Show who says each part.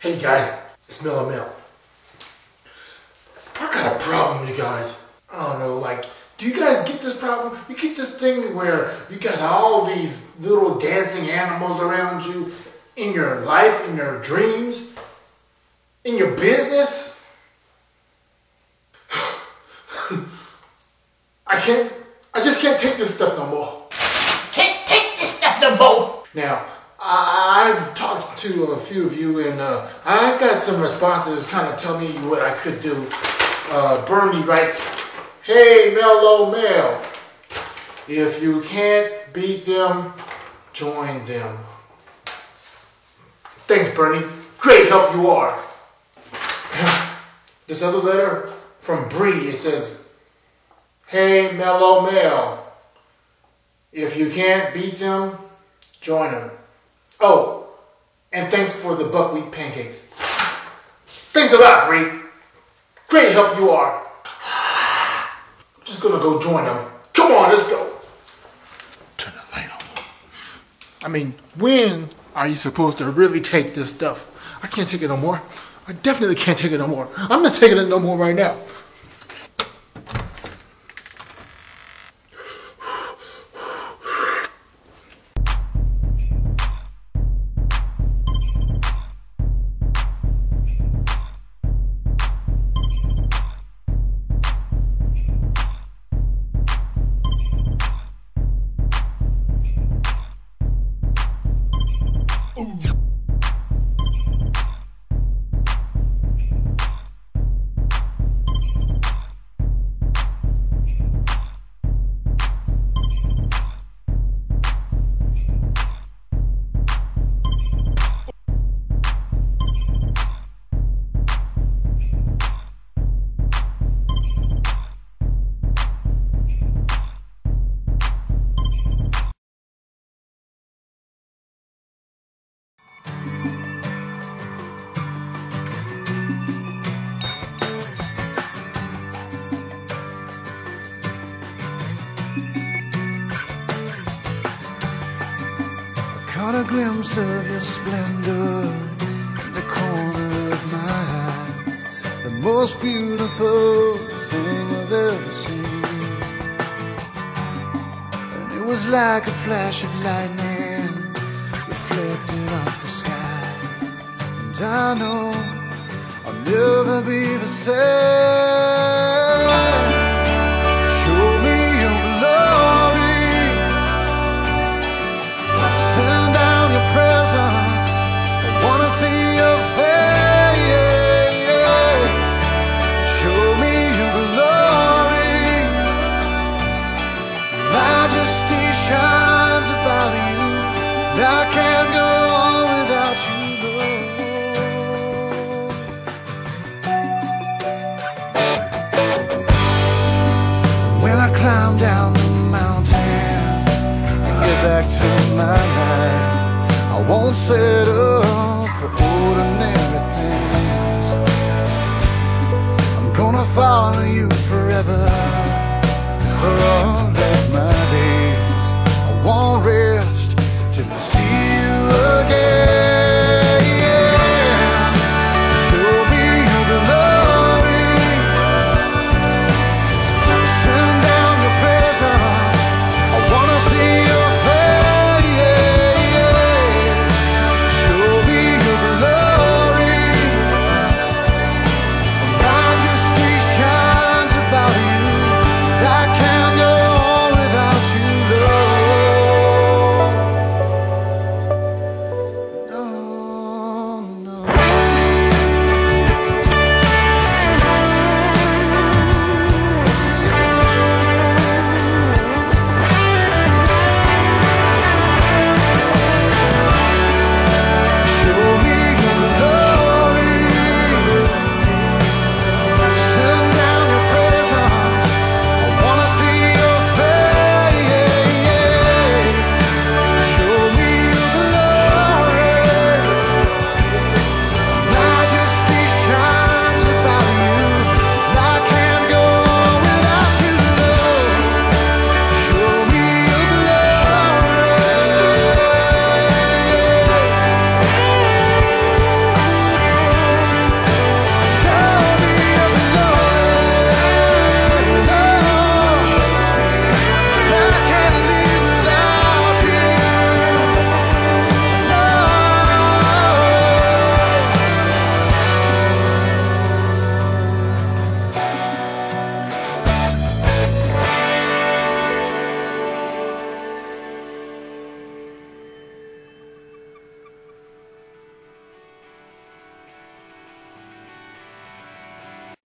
Speaker 1: Hey guys, it's Mellow Mel. I got a problem, you guys. I don't know, like, do you guys get this problem? You get this thing where you got all these little dancing animals around you in your life, in your dreams, in your business? I can't, I just can't take this stuff no more.
Speaker 2: Can't take this stuff no more.
Speaker 1: Now, to a few of you and uh, I got some responses kind of tell me what I could do. Uh, Bernie writes, Hey, Mellow Mel, if you can't beat them, join them. Thanks, Bernie. Great help you are. this other letter from Bree, it says, Hey, Mellow Mel, if you can't beat them, join them. Oh, and thanks for the buckwheat pancakes. Thanks a lot, Bree. Great help you are. I'm just gonna go join them. Come on, let's go. Turn the light on. I mean, when are you supposed to really take this stuff? I can't take it no more. I definitely can't take it no more. I'm not taking it no more right now. Ooh.
Speaker 3: I caught a glimpse of your splendor in the corner of my eye. The most beautiful thing I've ever seen. And it was like a flash of lightning reflected off the sky. And I know I'll never be the same. Back my life, I won't settle for ordinary things. I'm gonna follow you forever,